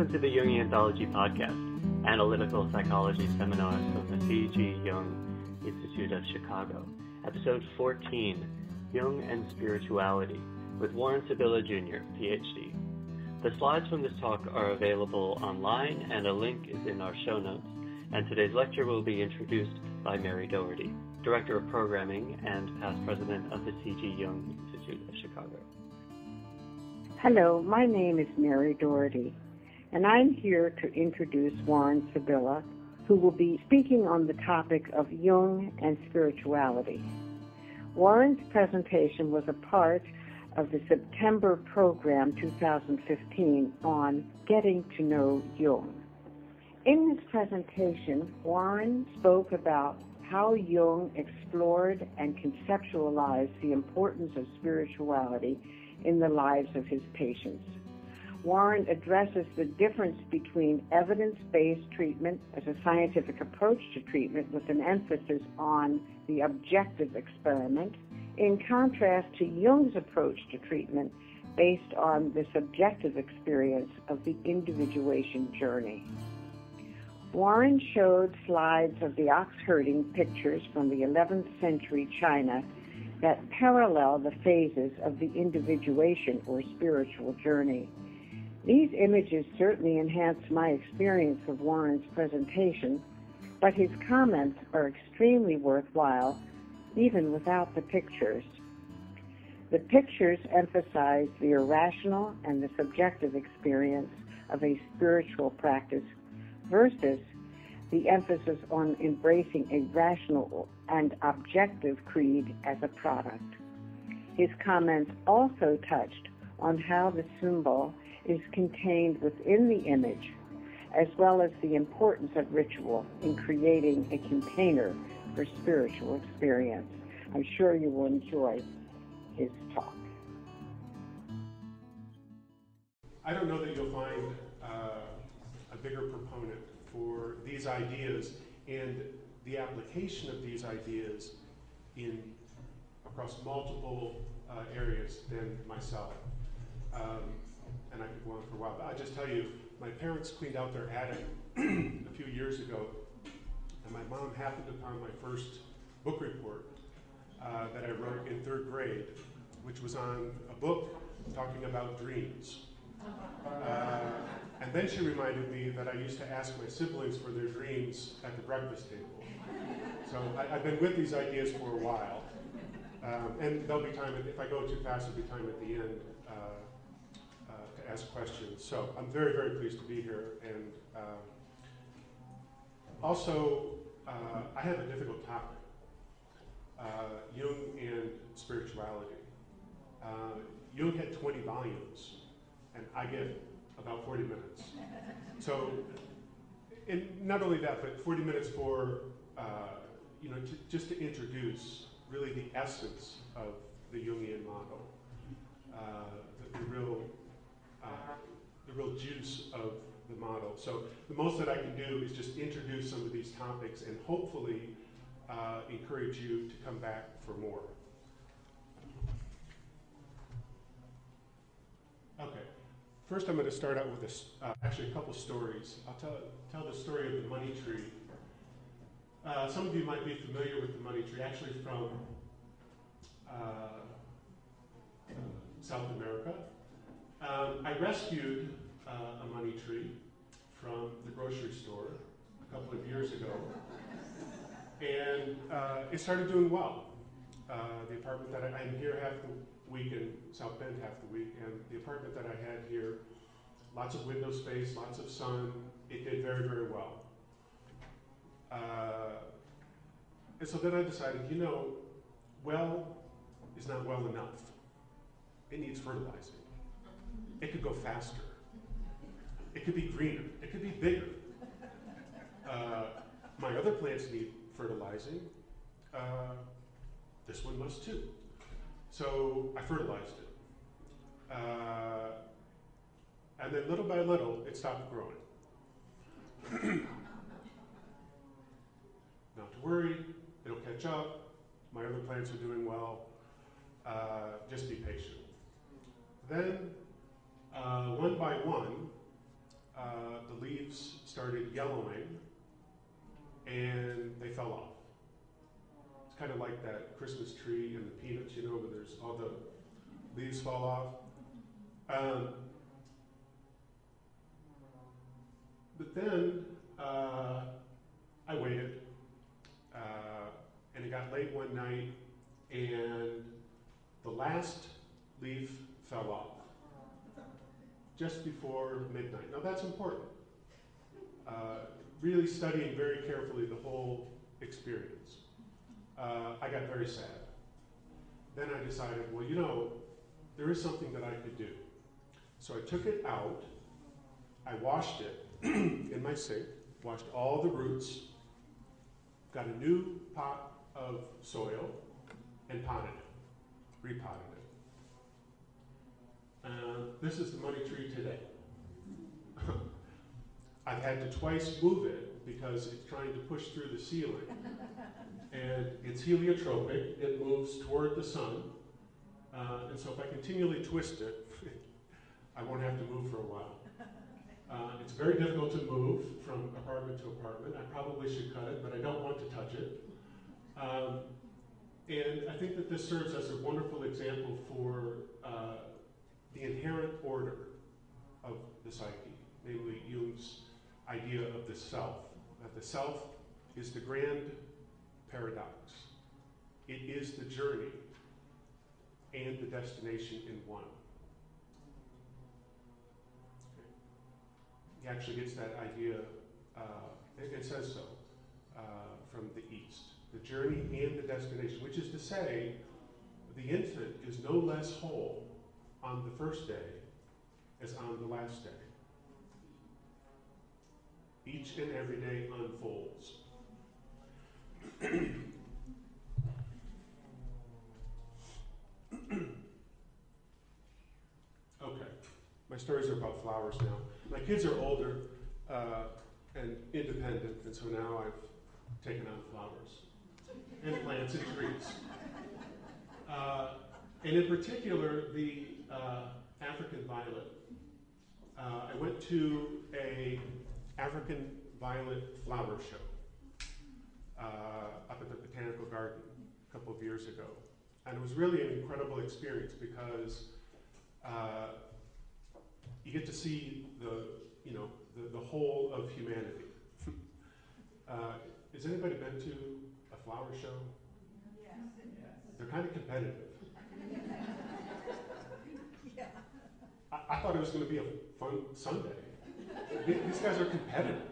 Welcome to the Jungianthology Podcast, analytical psychology seminars from the C.G. Jung Institute of Chicago. Episode 14 Jung and Spirituality with Warren Sibilla Jr., PhD. The slides from this talk are available online, and a link is in our show notes. And today's lecture will be introduced by Mary Doherty, Director of Programming and past President of the C.G. Jung Institute of Chicago. Hello, my name is Mary Doherty, and I'm here to introduce Warren Sibilla, who will be speaking on the topic of Jung and spirituality. Warren's presentation was a part of the September program 2015 on Getting to Know Jung. In his presentation, Warren spoke about how Jung explored and conceptualized the importance of spirituality in the lives of his patients. Warren addresses the difference between evidence-based treatment as a scientific approach to treatment with an emphasis on the objective experiment in contrast to Jung's approach to treatment based on the subjective experience of the individuation journey. Warren showed slides of the ox herding pictures from the 11th century China that parallel the phases of the individuation or spiritual journey. These images certainly enhance my experience of Warren's presentation, but his comments are extremely worthwhile even without the pictures. The pictures emphasize the irrational and the subjective experience of a spiritual practice versus the emphasis on embracing a rational and objective creed as a product. His comments also touched on how the symbol is contained within the image, as well as the importance of ritual in creating a container for spiritual experience. I'm sure you will enjoy his talk. I don't know that you'll find uh, a bigger proponent for these ideas and the application of these ideas in across multiple uh, areas than myself. Um, and I could go on for a while, but I'll just tell you, my parents cleaned out their attic a few years ago, and my mom happened upon my first book report uh, that I wrote in third grade, which was on a book talking about dreams. Uh, and then she reminded me that I used to ask my siblings for their dreams at the breakfast table. So I, have been with these ideas for a while. Um, and there'll be time, if I go too fast, there'll be time at the end uh, ask questions. So I'm very, very pleased to be here. And uh, also, uh, I have a difficult topic, uh, Jung and spirituality. Uh, Jung had 20 volumes, and I get about 40 minutes. So, and not only that, but 40 minutes for, uh, you know, to, just to introduce really the essence of the Jungian model, uh, the, the, real, uh, the real juice of the model. So the most that I can do is just introduce some of these topics and hopefully uh, encourage you to come back for more. Okay. First, I'm going to start out with this, uh, actually a couple stories. I'll tell, tell the story of the money tree. Uh, some of you might be familiar with the money tree, actually from uh, South America. Um, I rescued uh, a money tree from the grocery store a couple of years ago, and uh, it started doing well. Uh, the apartment that I, I'm here half the week in South Bend half the week, and the apartment that I had here, lots of window space, lots of sun, it did very, very well. Uh, and so then I decided, you know, well is not well enough. It needs fertilizing. It could go faster. It could be greener. It could be bigger. Uh, my other plants need fertilizing. Uh, this one must too. So I fertilized it. Uh, and then little by little, it stopped growing. Not to worry, it'll catch up. My other plants are doing well. Uh, just be patient. Then, uh, one by one, uh, the leaves started yellowing and they fell off. It's kind of like that Christmas tree and the peanuts, you know, where there's all the leaves fall off. Um, but then uh, I waited, uh, and it got late one night, and the last leaf fell off just before midnight. Now that's important. Uh, really studying very carefully the whole experience. Uh, I got very sad. Then I decided, well, you know, there is something that I could do. So I took it out, I washed it in my sink, washed all the roots, got a new pot of soil, and potted it, repotted. This is the money tree today. I've had to twice move it because it's trying to push through the ceiling. and it's heliotropic, it moves toward the sun. Uh, and so if I continually twist it, I won't have to move for a while. Uh, it's very difficult to move from apartment to apartment. I probably should cut it, but I don't want to touch it. Um, and I think that this serves as a wonderful example for uh, the inherent order of the psyche, namely Jung's idea of the self, that the self is the grand paradox. It is the journey and the destination in one. He actually gets that idea, uh, it, says so, uh, from the East. The journey and the destination, which is to say, the infant is no less whole on the first day as on the last day. Each and every day unfolds. okay, my stories are about flowers now. My kids are older uh, and independent, and so now I've taken on flowers and plants and trees. Uh, and in particular, the uh, African violet. Uh, I went to a African violet flower show uh, up at the Botanical Garden a couple of years ago. And it was really an incredible experience because uh, you get to see the, you know, the, the whole of humanity. Uh, has anybody been to a flower show? Yes. They're kind of competitive. I, I thought it was going to be a fun Sunday. These guys are competitive.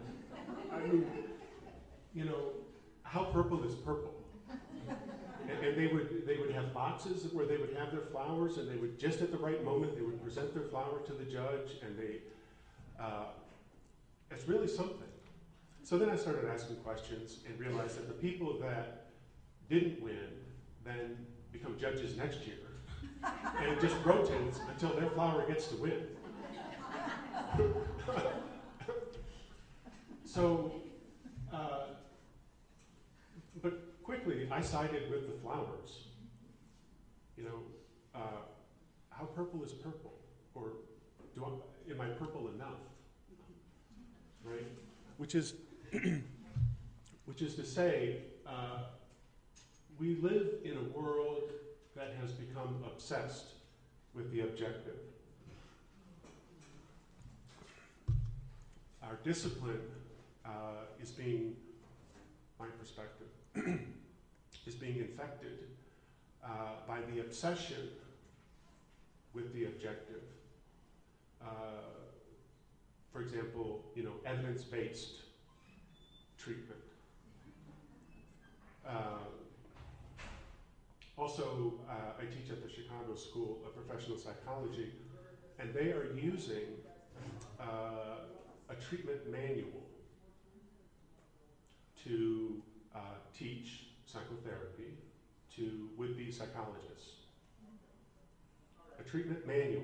I mean, you know, how purple is purple? And, and, they would they would have boxes where they would have their flowers, and they would just at the right moment they would present their flower to the judge, and they uh, it's really something. So then I started asking questions and realized that the people that didn't win then become judges next year and it just rotates until their flower gets to win. so, uh, but quickly I sided with the flowers. You know, uh, how purple is purple? Or do I, am I purple enough? Right? Which is, which is to say, uh, we live in a world has become obsessed with the objective. Our discipline uh, is being, my perspective, is being infected uh, by the obsession with the objective. Uh, for example, you know, evidence-based treatment. Uh, also, uh, I teach at the Chicago School of Professional Psychology, and they are using uh, a treatment manual to uh, teach psychotherapy to would-be psychologists. A treatment manual.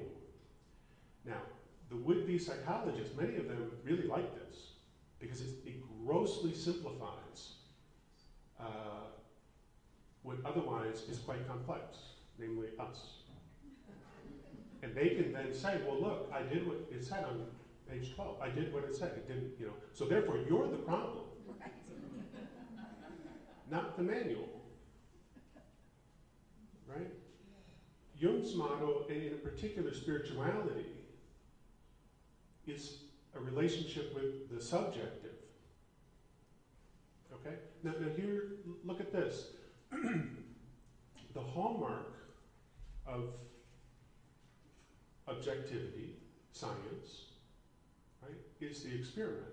Now, the would-be psychologists, many of them really like this because it grossly simplifies uh, what otherwise is quite complex, namely us. And they can then say, well, look, I did what it said on page 12. I did what it said. It didn't, you know. So therefore, you're the problem, not the manual. Right? Jung's model, and in particular spirituality, is a relationship with the subjective. Okay? Now, now here, look at this. the hallmark of objectivity, science, right, is the experiment.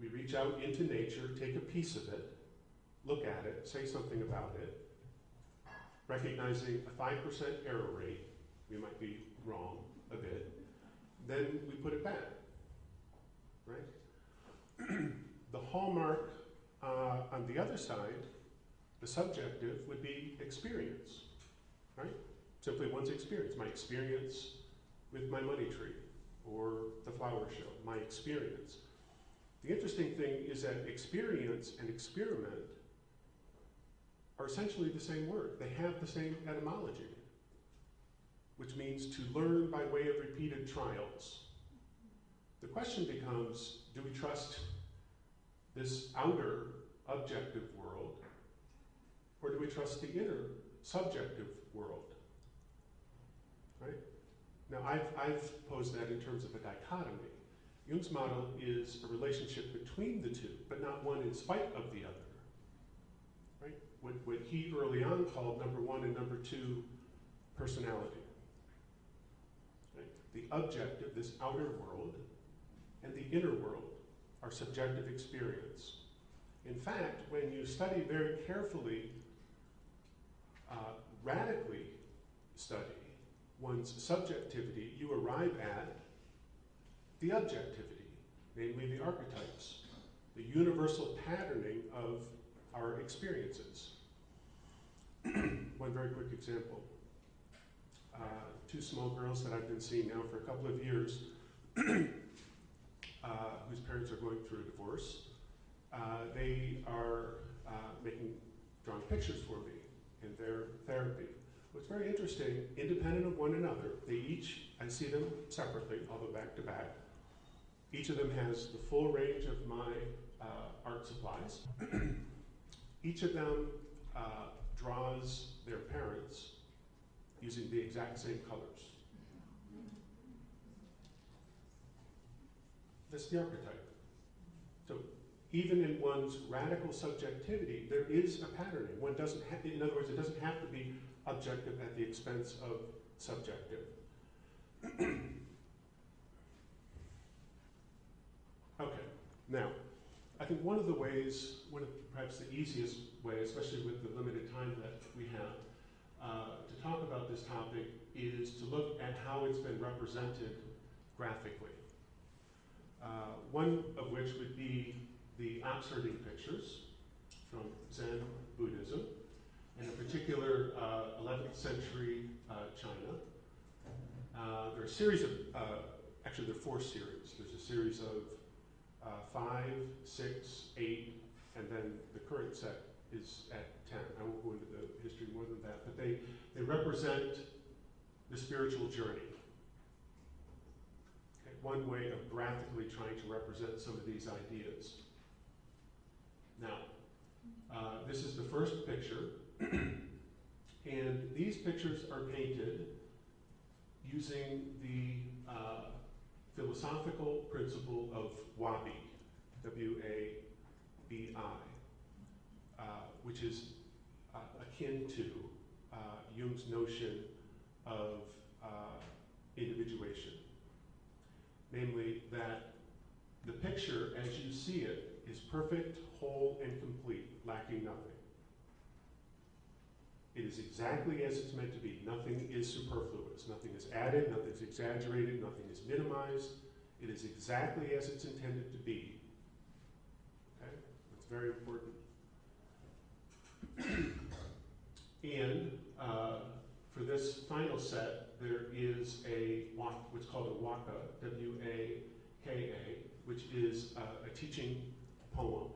We reach out into nature, take a piece of it, look at it, say something about it, recognizing a 5% error rate, we might be wrong a bit, then we put it back, right? the hallmark uh, on the other side, the subjective, would be experience, right? Simply one's experience, my experience with my money tree or the flower show, my experience. The interesting thing is that experience and experiment are essentially the same word. They have the same etymology, which means to learn by way of repeated trials. The question becomes do we trust this outer objective world, or do we trust the inner subjective world? Right? Now, I've, I've posed that in terms of a dichotomy. Jung's model is a relationship between the two, but not one in spite of the other. Right? What, what he early on called number one and number two personality. Right? The objective, this outer world, and the inner world, our subjective experience. In fact, when you study very carefully, uh, radically study one's subjectivity, you arrive at the objectivity, namely the archetypes, the universal patterning of our experiences. One very quick example. Uh, two small girls that I've been seeing now for a couple of years, uh, whose parents are going through a divorce, uh, they are uh, making, drawing pictures for me in their therapy. What's very interesting, independent of one another, they each, I see them separately, although back to back. Each of them has the full range of my uh, art supplies. each of them uh, draws their parents using the exact same colors. That's the archetype. So even in one's radical subjectivity, there is a patterning. One doesn't have, in other words, it doesn't have to be objective at the expense of subjective. okay, now, I think one of the ways, one of perhaps the easiest way, especially with the limited time that we have, uh, to talk about this topic is to look at how it's been represented graphically. Uh, one of which would be the Oxherding pictures from Zen Buddhism, and in particular uh, 11th century uh, China. Uh, there are a series of, uh, actually there are four series. There's a series of uh, five, six, eight, and then the current set is at 10. I won't go into the history more than that, but they, they represent the spiritual journey. Okay, one way of graphically trying to represent some of these ideas. Now, uh, this is the first picture, and these pictures are painted using the uh, philosophical principle of wabi, W-A-B-I, uh, which is uh, akin to uh, Jung's notion of uh, individuation. Namely, that the picture as you see it is perfect, whole, and complete, lacking nothing. It is exactly as it's meant to be. Nothing is superfluous. Nothing is added, nothing is exaggerated, nothing is minimized. It is exactly as it's intended to be. Okay? That's very important. and uh, for this final set, there is a what's called a waka, W-A-K-A, which is uh, a teaching poem.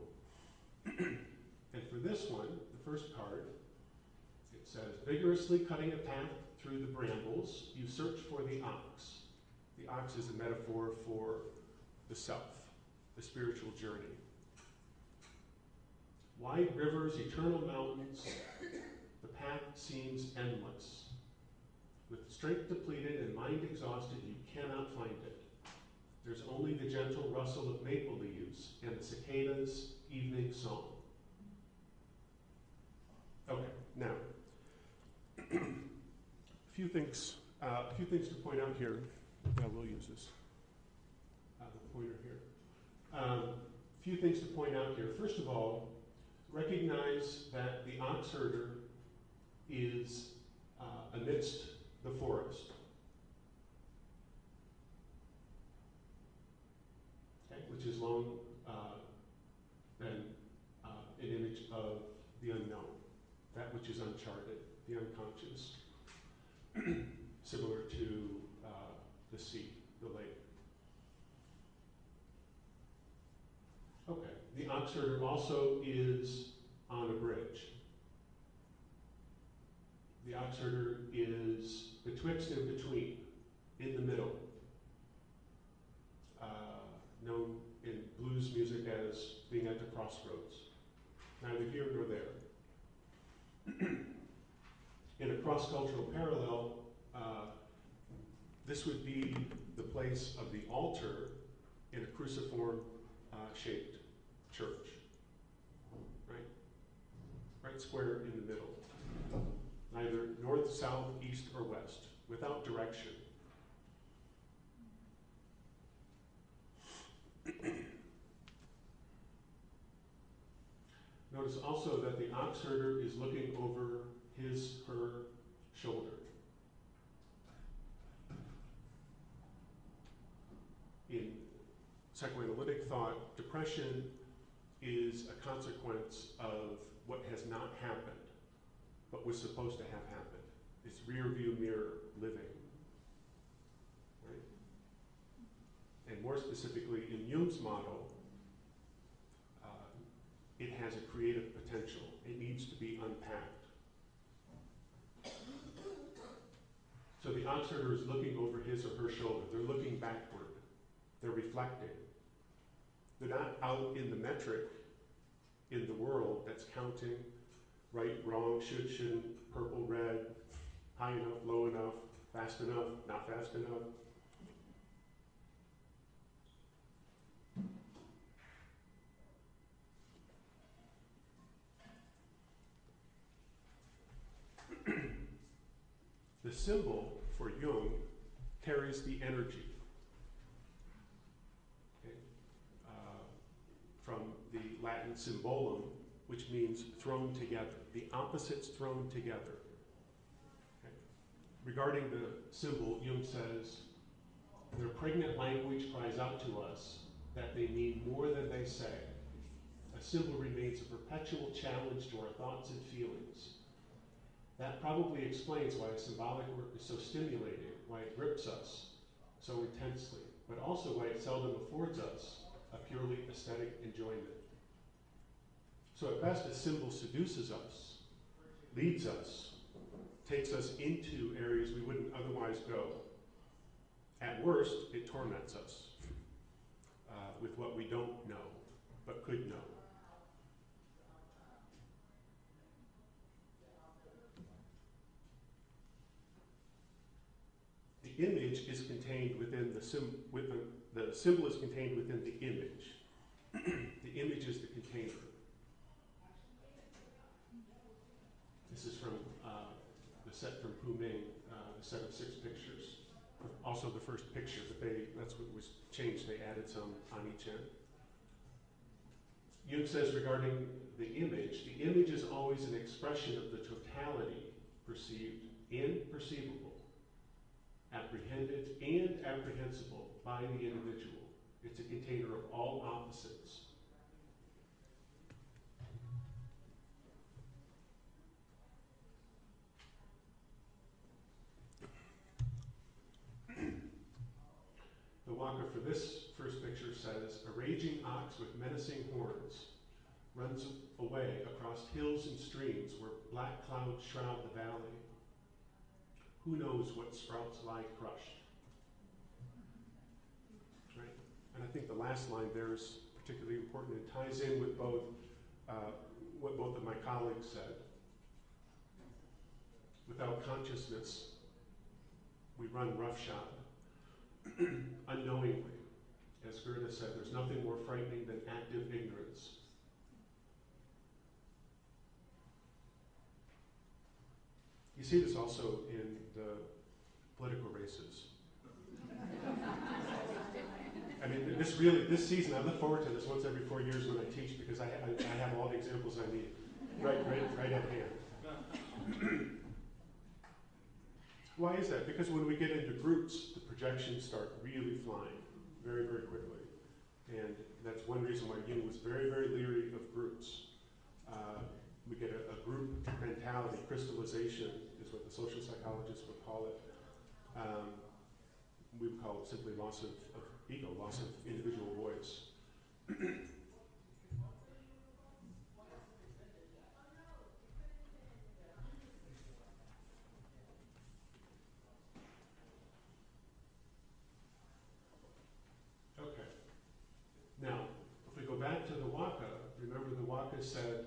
and for this one, the first card, it says, vigorously cutting a path through the brambles, you search for the ox. The ox is a metaphor for the self, the spiritual journey. Wide rivers, eternal mountains, the path seems endless. With strength depleted and mind exhausted, you cannot find it. There's only the gentle rustle of maple leaves and the cicadas' evening song. Okay, now, a few things, uh, a few things to point out here. Yeah, we'll use this, uh, pointer here. Um, a few things to point out here. First of all, recognize that the ox herder is uh, amidst the forest. Okay, which is long uh, been uh, an image of the unknown, that which is uncharted, the unconscious, similar to uh, the sea, the lake. Okay, the ox herder also is on a bridge. The ox is betwixt and between, in the middle. Uh, known blues music as being at the crossroads. Neither here nor there. in a cross cultural parallel, uh, this would be the place of the altar in a cruciform uh, shaped church. Right? Right square in the middle. Neither north, south, east, or west, without direction. Notice also that the ox herder is looking over his, her shoulder. In psychoanalytic thought, depression is a consequence of what has not happened, but was supposed to have happened. It's rear view mirror living. Right? And more specifically, in Jung's model, it has a creative potential. It needs to be unpacked. So the ox herder is looking over his or her shoulder. They're looking backward. They're reflecting. They're not out in the metric in the world that's counting right, wrong, should, shouldn't, purple, red, high enough, low enough, fast enough, not fast enough. The symbol for Jung carries the energy. Okay? Uh, from the Latin symbolum, which means thrown together, the opposites thrown together. Okay? Regarding the symbol, Jung says, their pregnant language cries out to us that they mean more than they say. A symbol remains a perpetual challenge to our thoughts and feelings. That probably explains why symbolic work is so stimulating, why it grips us so intensely, but also why it seldom affords us a purely aesthetic enjoyment. So at best, a symbol seduces us, leads us, takes us into areas we wouldn't otherwise go. At worst, it torments us uh, with what we don't know, but could know. The image is contained within the, sim- within, the symbol is contained within the image. the image is the container. This is from uh, the set from Pu Ming, uh, the set of six pictures. Also the first picture, but they, that's what was changed. They added some on each end. Jung says regarding the image, the image is always an expression of the totality perceived and perceivable, apprehended and apprehensible by the individual. It's a container of all opposites. The Waka for this first picture says, A raging ox with menacing horns runs away across hills and streams where black clouds shroud the valley. Who knows what sprouts lie crushed? Right? And I think the last line there is particularly important. It ties in with both uh, what both of my colleagues said. Without consciousness, we run roughshod unknowingly. As Goethe said, there's nothing more frightening than active ignorance. You see this also in the political races. I mean, this really, this season, I look forward to this once every four years when I teach because I, I, I have all the examples I need right, right, right at hand. Why is that? Because when we get into groups, the projections start really flying very, very quickly. And that's one reason why Jung was very, very leery of groups. Uh, we get a, a, group mentality, crystallization is what the social psychologists would call it. Um, we would call it simply loss of, of ego, loss of individual voice. okay. Now, if we go back to the Waka, remember the Waka said,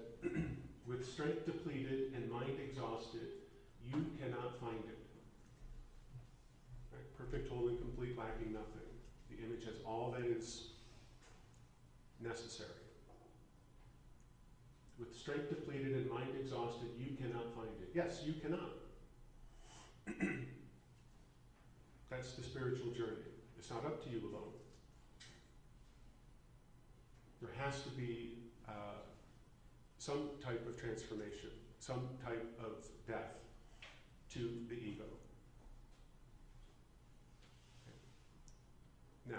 with strength depleted and mind exhausted, you cannot find it. Right? Perfect, whole, and complete, lacking nothing. The image has all that is necessary. With strength depleted and mind exhausted, you cannot find it. Yes, you cannot. That's the spiritual journey. It's not up to you alone. There has to be uh, some type of transformation, some type of death to the ego. Now,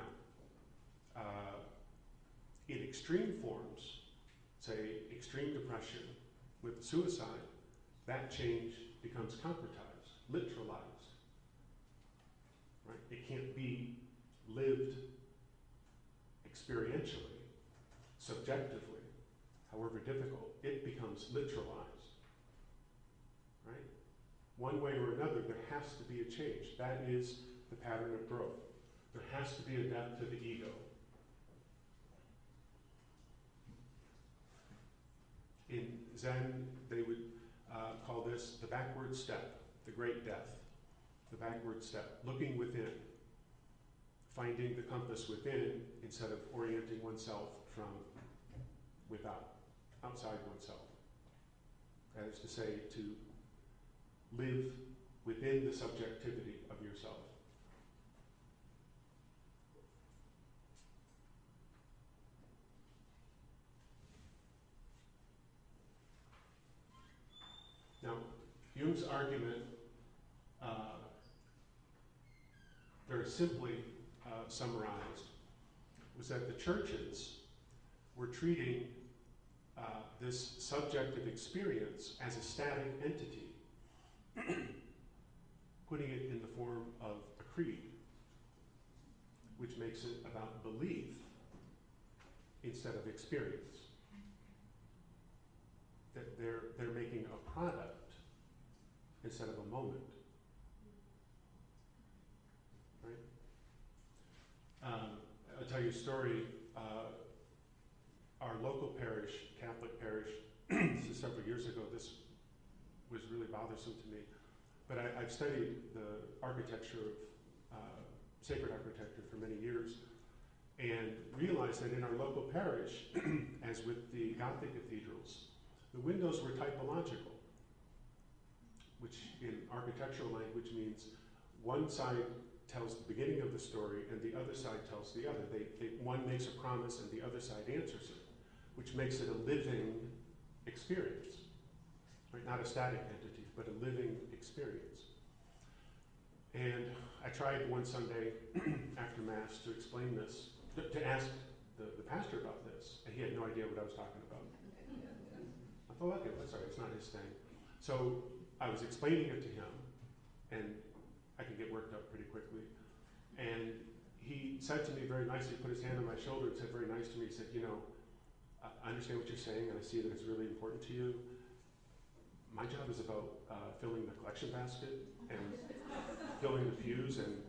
uh, in extreme forms, say extreme depression with suicide, that change becomes concretized, literalized. Right? It can't be lived experientially, subjectively, however difficult. It becomes literalized. Right? One way or another, there has to be a change. That is the pattern of growth. There has to be a death to the ego. In Zen, they would uh, call this the backward step, the great death, the backward step, looking within, finding the compass within instead of orienting oneself from without, outside oneself. That is to say, to live within the subjectivity of yourself. Now, Jung's argument, uh, very simply uh, summarized, was that the churches were treating uh, this subjective experience as a static entity, putting it in the form of a creed, which makes it about belief instead of experience. That they're, they're making a product instead of a moment. Right? Um, I'll tell you a story. Uh, our local parish, Catholic parish, several years ago, this was really bothersome to me. But I, have studied the architecture of uh, sacred architecture for many years and realized that in our local parish, as with the Gothic cathedrals, the windows were typological, which in architectural language means one side tells the beginning of the story and the other side tells the other. They, they, one makes a promise and the other side answers it, which makes it a living experience. Right? Not a static entity, but a living experience. And I tried one Sunday after Mass to explain this, to, ask the, the pastor about this, and he had no idea what I was talking about. Oh, okay, that's all right, it's not his thing. So I was explaining it to him, and I can get worked up pretty quickly. And he said to me very nicely, put his hand on my shoulder and said very nice to me, he said, you know, I understand what you're saying, and I see that it's really important to you. My job is about uh, filling the collection basket and filling the pews, and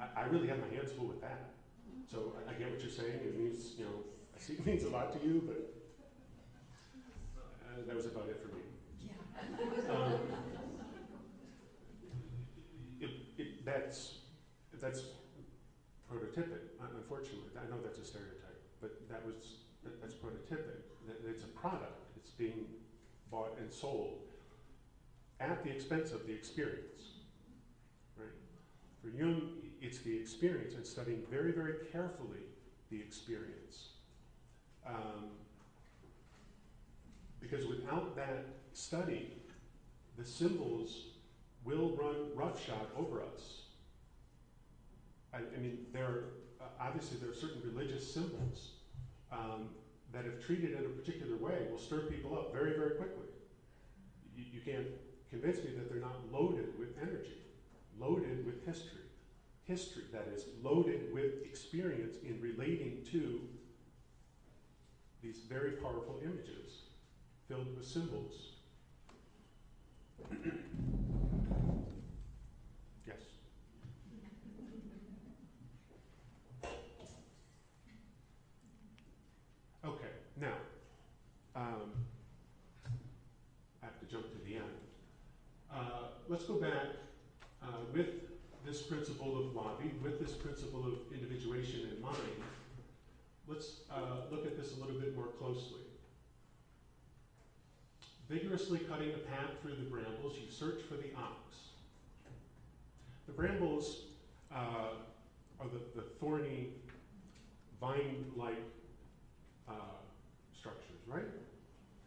I, I really have my hands full with that. So I, I get what you're saying. It means, you know, I see it means a lot to you, but uh, that was about it for me. Um, it, it, that's that's prototypic. Unfortunately, I know that's a stereotype, but that was that, that's prototypic. It's a product. It's being bought and sold at the expense of the experience. Right? For Jung, it's the experience and studying very, very carefully the experience. Um, because without that study, the symbols will run roughshod over us. I, I mean, there are, uh, obviously there are certain religious symbols um, that, if treated in a particular way, will stir people up very, very quickly. You, you can't convince me that they're not loaded with energy, loaded with history. History that is loaded with experience in relating to these very powerful images filled with symbols. Yes. Okay, now, um, I have to jump to the end. Uh, let's go back uh, with this principle of wabi, with this principle of individuation in mind. Let's uh, look at this a little bit more closely. Vigorously cutting a path through the brambles, you search for the ox. The brambles uh, are the, the thorny, vine like uh, structures, right?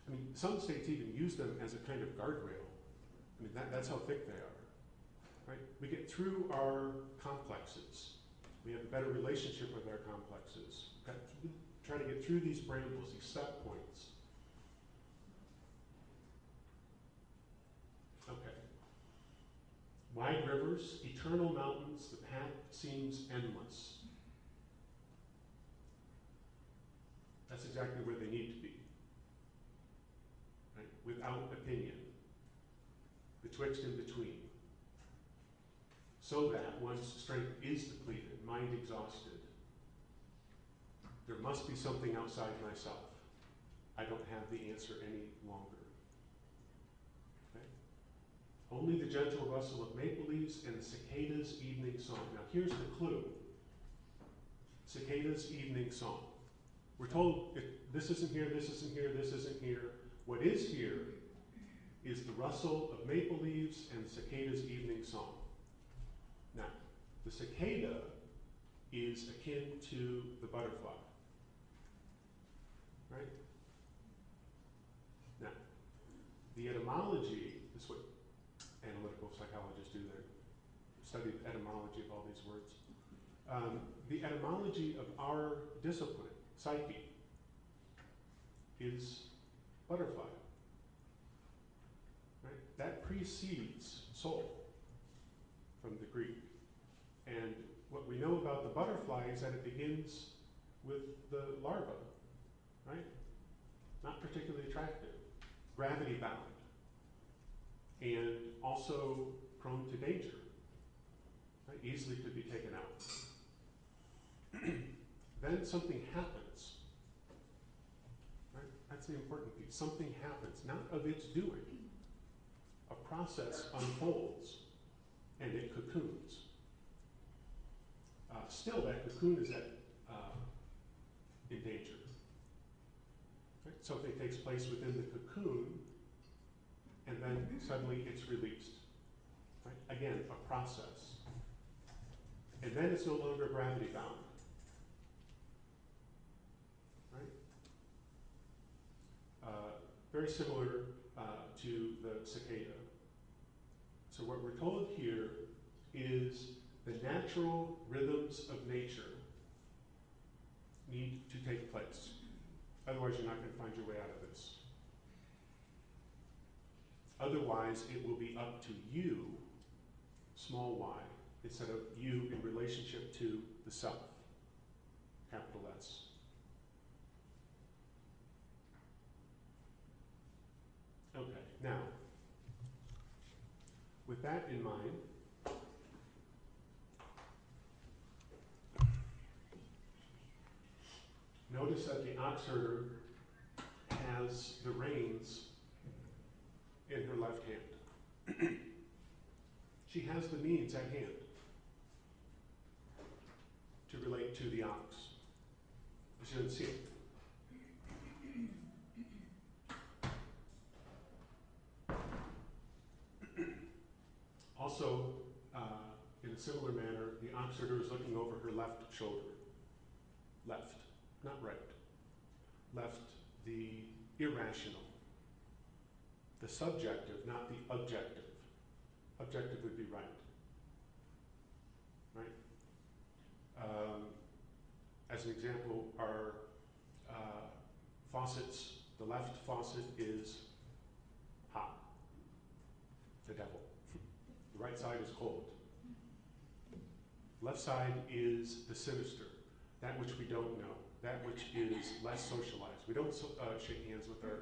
I mean, some states even use them as a kind of guardrail. I mean, that, that's how thick they are, right? We get through our complexes. We have a better relationship with our complexes. Try to get through these brambles, these step points. Okay. Wide rivers, eternal mountains, the path seems endless. That's exactly where they need to be. Right? Without opinion. Betwixt and between. So that once strength is depleted, mind exhausted. There must be something outside myself. I don't have the answer any longer. Only the gentle rustle of maple leaves and the cicada's evening song. Now, here's the clue cicada's evening song. We're told this isn't here, this isn't here, this isn't here. What is here is the rustle of maple leaves and cicada's evening song. Now, the cicada is akin to the butterfly. Right? Now, the etymology analytical psychologists do. They study the etymology of all these words. Um, the etymology of our discipline, psyche, is butterfly. Right? That precedes soul from the Greek. And what we know about the butterfly is that it begins with the larva, right? Not particularly attractive, gravity bound, and also prone to danger, right? easily could be taken out. then something happens. Right? That's the important piece. Something happens, not of its doing. A process unfolds and it cocoons. Uh, still, that cocoon is at, uh, in danger. Right? Something takes place within the cocoon, and then suddenly it's released. Right? Again, a process. And then it's no longer gravity bound. Right? Uh, very similar uh, to the cicada. So, what we're told here is the natural rhythms of nature need to take place. Otherwise, you're not going to find your way out of this. Otherwise, it will be up to you, small y, instead of you in relationship to the self, capital S. Okay, now, with that in mind, notice that the ox herder has the reins in her left hand. she has the means at hand to relate to the ox. She doesn't see it. Also, uh, in a similar manner, the ox herder is looking over her left shoulder. Left, not right. Left, the irrational. The subjective, not the objective. Objective would be right. Right? Um, as an example, our uh, faucets, the left faucet is hot, the devil. The right side is cold. Left side is the sinister, that which we don't know, that which is less socialized. We don't so, uh, shake hands with our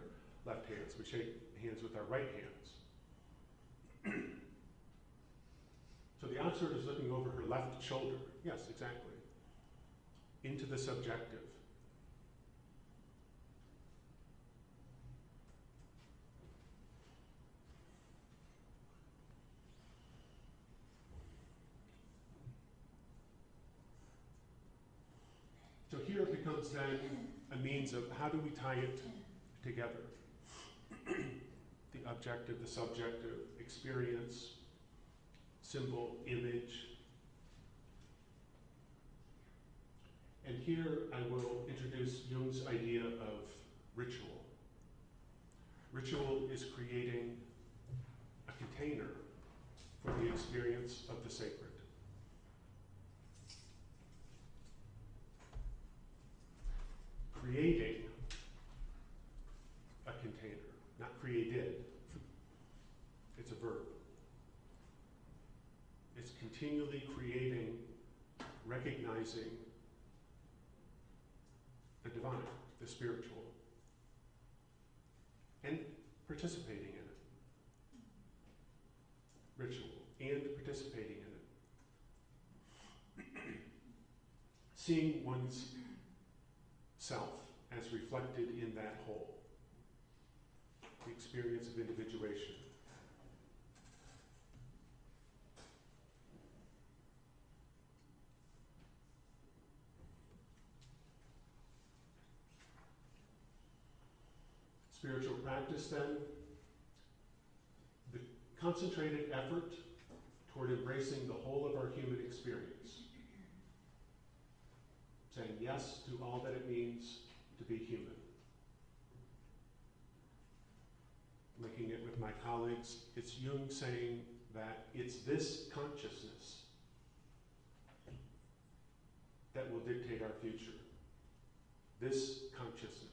left hands, we shake hands with our right hands. so the ox herder is looking over her left shoulder. Yes, exactly. Into the subjective. So here it becomes then a means of how do we tie it together? the objective, the subjective, experience, symbol, image. And here I will introduce Jung's idea of ritual. Ritual is creating a container for the experience of the sacred. creating a container, not created. It's a verb. It's continually creating, recognizing the divine, the spiritual, and participating in it. Ritual and participating in it. Seeing one's self as reflected in that whole. The experience of individuation. Spiritual practice, then, the concentrated effort toward embracing the whole of our human experience saying yes to all that it means to be human. Linking it with my colleagues, it's Jung saying that it's this consciousness that will dictate our future. This consciousness,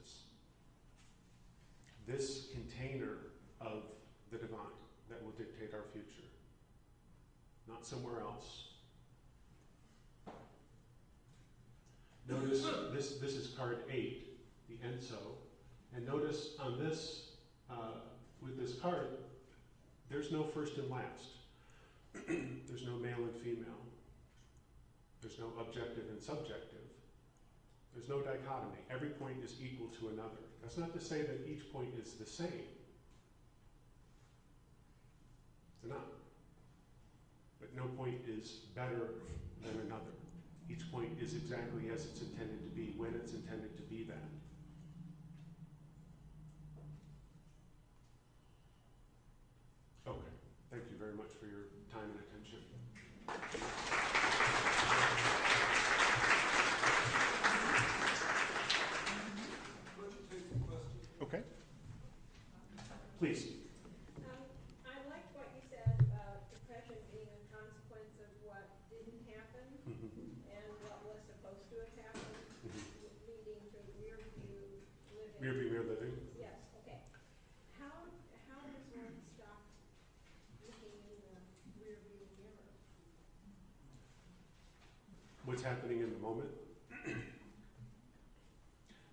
this container of the divine that will dictate our future, not somewhere else. Notice this, this is card eight, the Enso. And notice on this, uh, with this card, there's no first and last. there's no male and female. There's no objective and subjective. There's no dichotomy. Every point is equal to another. That's not to say that each point is the same. They're not. But no point is better than another. Each point is exactly as it's intended to be, when it's intended to be that. Okay, thank you very much for your time and attention. Okay. Please. Um, I like what you said about depression being a consequence of what didn't happen Mhm. and what was supposed to have happened, Mhm. leading to rear view living. Rear view mirror living. Yes, okay. How, how does one stop looking in the rear view mirror? what's happening in the moment.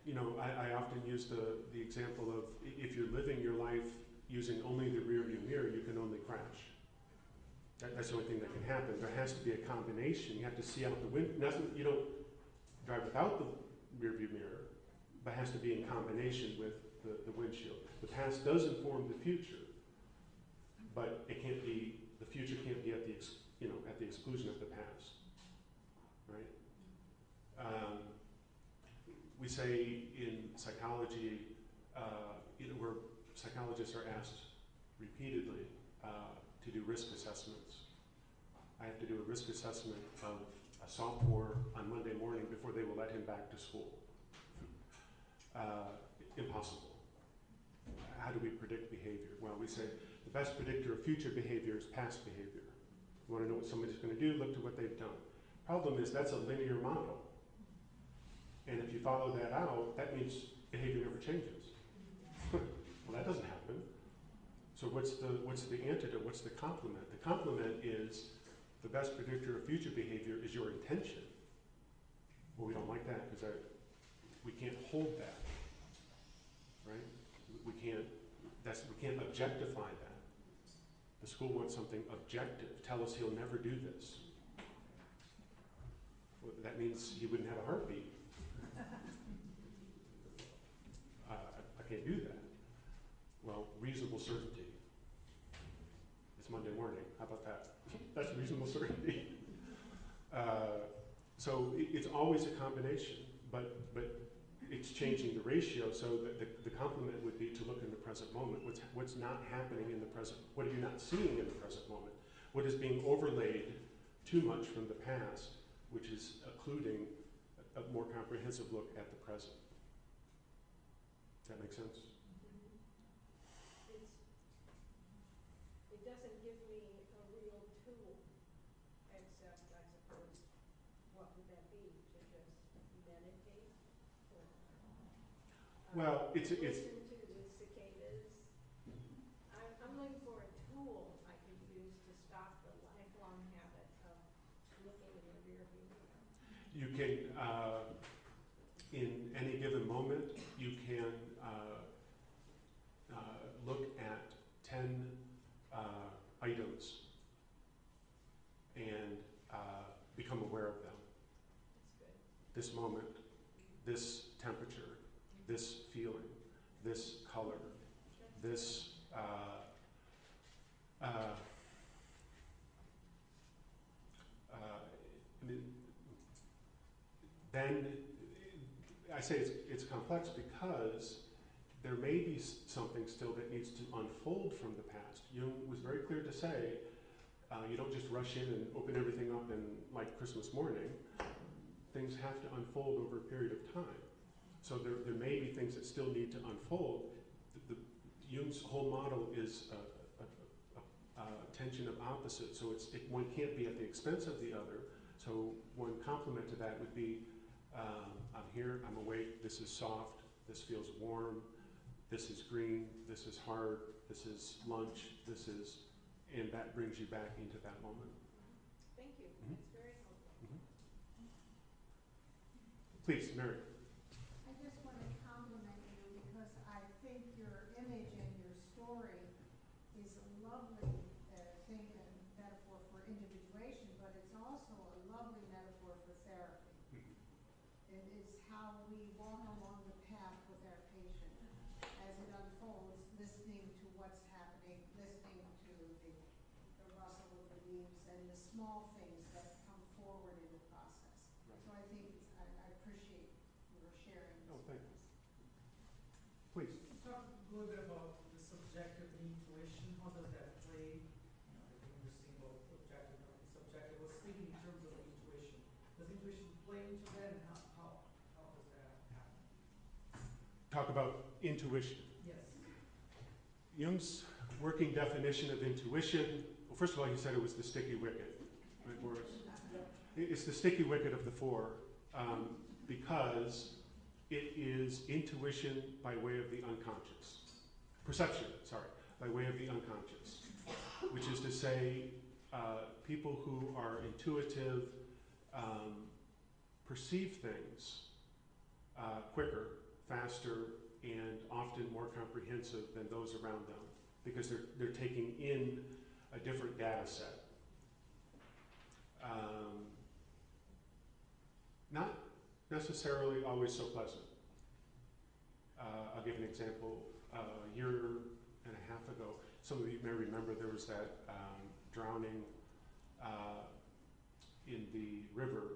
you know, I, I often use the, the example of if you're living your life using only the rearview mirror, you can only crash. That, that's the only thing that can happen. There has to be a combination. You have to see out the window. You don't drive without the rearview mirror. but has to be in combination with the, the windshield. The past does inform the future, but it can't be, the future can't be at the, ex, you know, at the exclusion of the past, right? Um, we say in psychology, uh, you know, where psychologists are asked repeatedly uh, to do risk assessments. I have to do a risk assessment of a sophomore on Monday morning before they will let him back to school. Uh, impossible. How do we predict behavior? Well, we say the best predictor of future behavior is past behavior. You want to know what somebody's going to do? Look to what they've done. Problem is that's a linear model. And if you follow that out, that means behavior never changes. Well, that doesn't happen. So what's the what's the antidote? What's the complement? The complement is the best predictor of future behavior is your intention. Well, we don't like that because we can't hold that, right? We can't. That's we can't objectify that. The school wants something objective. Tell us he'll never do this. Well, that means he wouldn't have a heartbeat. uh, I, I can't do that. Well, reasonable certainty. It's Monday morning. How about that? That's reasonable certainty. Uh, so it, it's always a combination, but but it's changing the ratio so that the, the complement would be to look in the present moment. What's what's not happening in the present? What are you not seeing in the present moment? What is being overlaid too much from the past, which is occluding a, a more comprehensive look at the present. Does that make sense? It's, it doesn't give me a real tool, except, I suppose, what would that be, to just meditate? or, uh, Well, it's- it's- Listen to the cicadas? I'm, I'm looking for a tool I could use to stop the lifelong habit of looking in the rearview mirror. You can, uh, in any given moment, you can uh, uh, look at 10 uh, items and uh, become aware of them. That's good. This moment, this temperature, this feeling, this color, this. Uh, uh, uh, then I say it's, it's complex because there may be something still that needs to unfold from the past. Jung was very clear to say uh, you don't just rush in and open everything up in like Christmas morning. Things have to unfold over a period of time. So there, there may be things that still need to unfold. Jung's whole model is a, a, a, a tension of opposites. So it's, it, one can't be at the expense of the other. So one complement to that would be um, I'm here, I'm awake, this is soft, this feels warm, this is green, this is hard, this is lunch, this is, and that brings you back into that moment. Thank you, Mhm. that's very helpful. Please, Mary. I just want to compliment you because I think your image and your story is a lovely uh, thing and metaphor for individuation, but it's also a lovely metaphor for therapy. It is how we walk along the path with our patient as it unfolds, listening to what's happening, listening to the, the rustle of the leaves and the small things that come forward in the process. Right. So I think it's, I, I appreciate your sharing this Oh, with thank you. us. Please. Talk a little bit about the subjective and intuition, how does that play? You know, I think we're seeing both objective and subjective, I was thinking in terms of intuition. Does intuition play into that and how, how, how does that happen? Talk about intuition. Yes. Jung's working definition of intuition, well, first of all, he said it was the sticky wicket, right, Boris? It's the sticky wicket of the four um, because it is intuition by way of the unconscious. Perception, sorry, by way of the unconscious, which is to say, uh, people who are intuitive um, perceive things uh, quicker, faster, and often more comprehensive than those around them because they're, they're taking in a different data set. Um, not necessarily always so pleasant. Uh, I'll give an example. Uh, a year and a half ago, some of you may remember there was that um, drowning uh, in the river.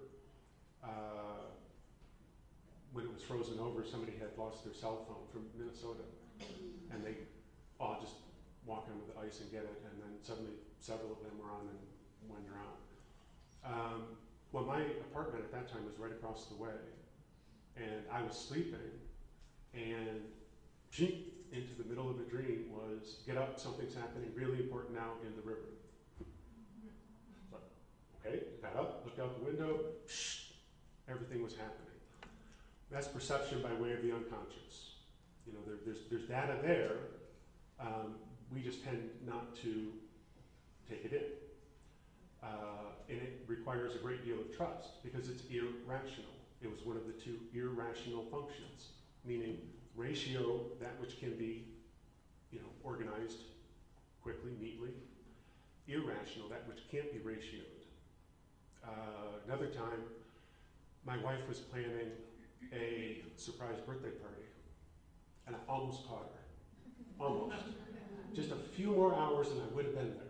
When it was frozen over, somebody had lost their cell phone from Minnesota, and they all just walk under the ice and get it, and then suddenly several of them were on and one drowned. Um, well, my apartment at that time was right across the way, and I was sleeping, and cheap into the middle of a dream was get up, something's happening really important now in the river. Okay, got up, looked out the window, everything was happening. That's perception by way of the unconscious. You know, there, there's, there's data there, um, we just tend not to take it in. Uh, and it requires a great deal of trust because it's irrational. It was one of the two irrational functions, meaning ratio that which can be, you know, organized quickly, neatly, irrational that which can't be ratioed. Uh, another time, my wife was planning a surprise birthday party, and I almost caught her. Almost. Just a few more hours and I would have been there.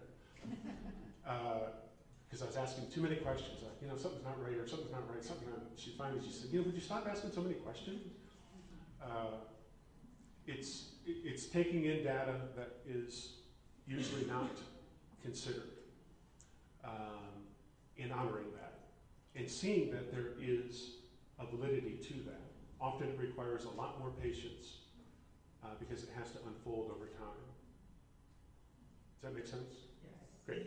Because uh, I was asking too many questions, like, you know, something's not right, or something's not right, something not. She finally she said, you know, would you stop asking so many questions? Uh, it's it's taking in data that is usually not considered, um, and honoring that, and seeing that there is a validity to that. Often it requires a lot more patience uh, because it has to unfold over time. Does that make sense? Yes. Great.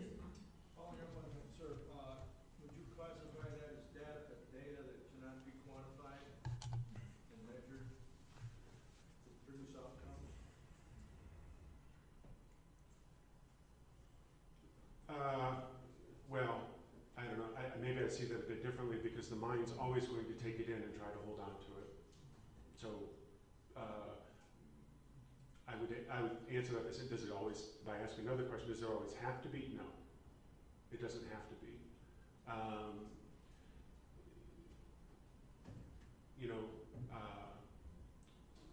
Following up on that, sir, uh, would you classify that as data, data that cannot be quantified and measured to produce outcomes? Uh, well, I don't know. I, maybe I see that a bit differently because the mind's always going to take it in and try to hold on to it. So uh, I would I would answer that by saying, does it always? By asking another question, does it always have to be? No, it doesn't have to be. Um, you know, uh,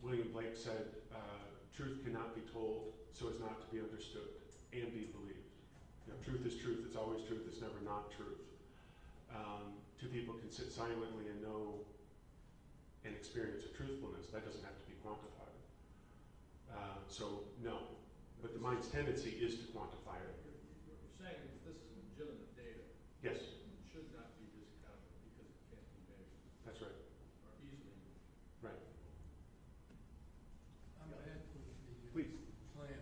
William Blake said, uh, "Truth cannot be told so as not to be understood and be believed." You know, truth is truth. It's always truth. It's never not truth. Um, two people can sit silently and know and experience a truthfulness. That doesn't have to be quantified. Uh, so no, but the mind's tendency is to quantify it. You're, you're saying this is legitimate data, Yes, it should not be discounted because it can't be measured that's right. or easily. Right. I'm back with the Please. plan.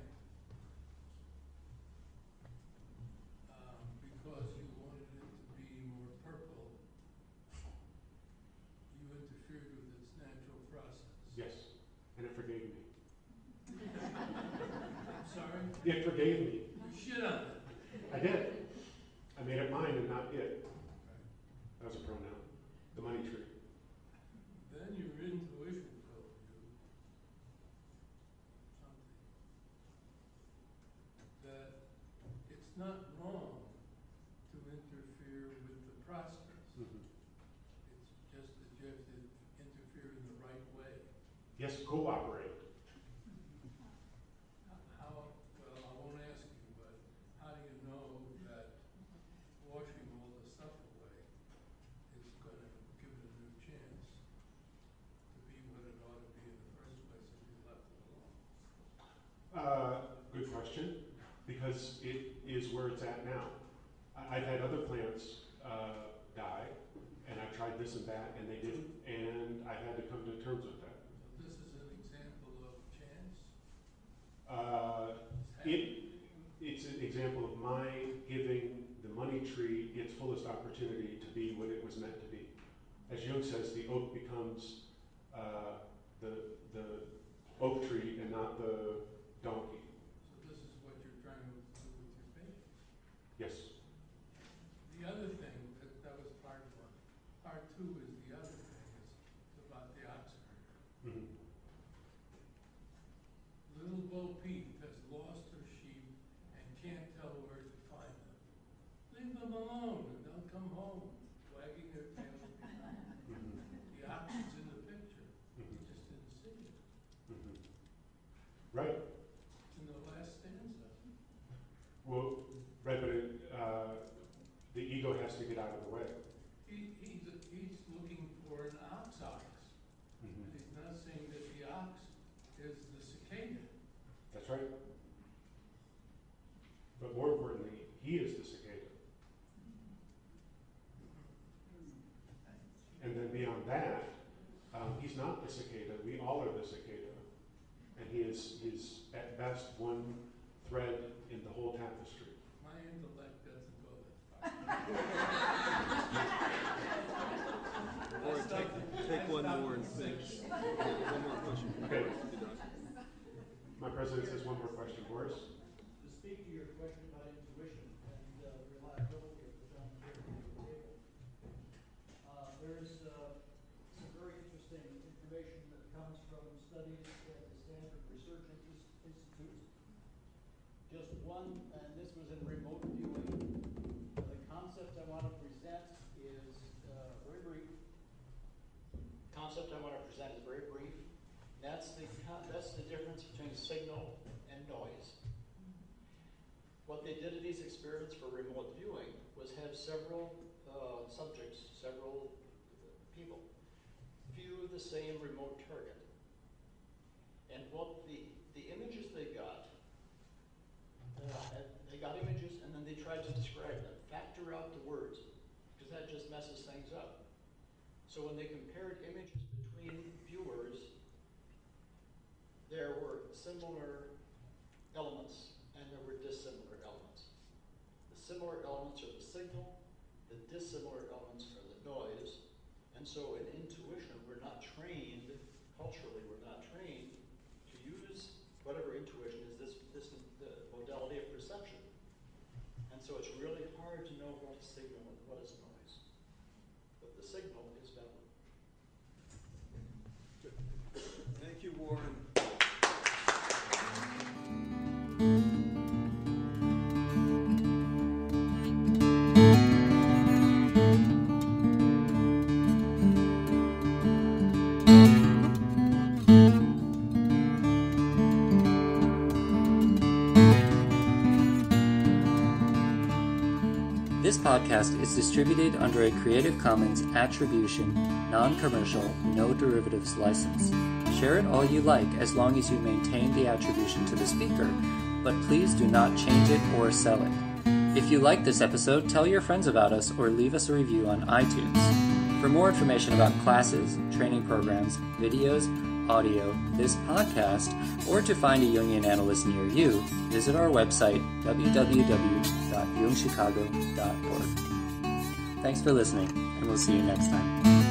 Um, because you wanted it to be more purple, you interfered with its natural process. Yes, and it forgave me. I'm sorry? It forgave me. You shit on it. I did. I made it mine and not it. That was a pronoun. The money tree. Then your intuition told you something. That it's not wrong to interfere with the process. Mhm. It's just that you have to interfere in the right way. Yes, cooperate. How, well, I won't ask you, but how do you know that washing all the stuff away is gonna give it a new chance to be what it ought to be in the first place if you left it alone? Uh, good question, because it is where it's at now. I, I've had other plants uh, die, and I've tried this and that, and they didn't, and I've had to come to terms with that. So this is an example of chance? Uh, it, it's an example of my giving the money tree its fullest opportunity to be what it was meant to be. As Jung says, the oak becomes uh, the, the oak tree and not the donkey. So this is what you're trying to do with your patients? Yes. The other thing, that, that was part one. Part two is the other thing, is about the ox herder. Mhm. Little Bo Peep has lost her sheep and can't tell where to find them. Leave them alone and they'll come home, wagging their tails behind. Mhm. The ox is in the picture, he Mhm. just didn't see it. is the cicada. That's right. But more importantly, he is the cicada. And then beyond that, um, he's not the cicada. We all are the cicada. And he is, he's at best one thread in the whole tapestry. My intellect doesn't go that far. Or take, take one more and finish. One more question. Okay. Be done. My president says one more question for us. To speak to your question about intuition and uh, reliability of the John table, uh, there's uh, some very interesting information that comes from studies at the Stanford Research Institute. Just one, and this was in remote viewing. The concept I want to present is uh, very brief. Concept I want to present is very brief. That's the that's the difference between signal they did in these experiments for remote viewing was have several uh, subjects, several people, view the same remote target. And what the, the images they got, uh, they got images and then they tried to describe them, factor out the words, because that just messes things up. So when they compared images between viewers, there were similar elements and there were dissimilar elements. The similar elements are the signal, the dissimilar elements are the noise. And so in podcast is distributed under a Creative Commons Attribution, Non Commercial, No Derivatives license. Share it all you like as long as you maintain the attribution to the speaker, but please do not change it or sell it. If you like this episode, tell your friends about us or leave us a review on iTunes. For more information about classes, training programs, videos, audio, this podcast, or to find a Jungian analyst near you, visit our website www.jungchicago.org. Thanks for listening, and we'll see you next time.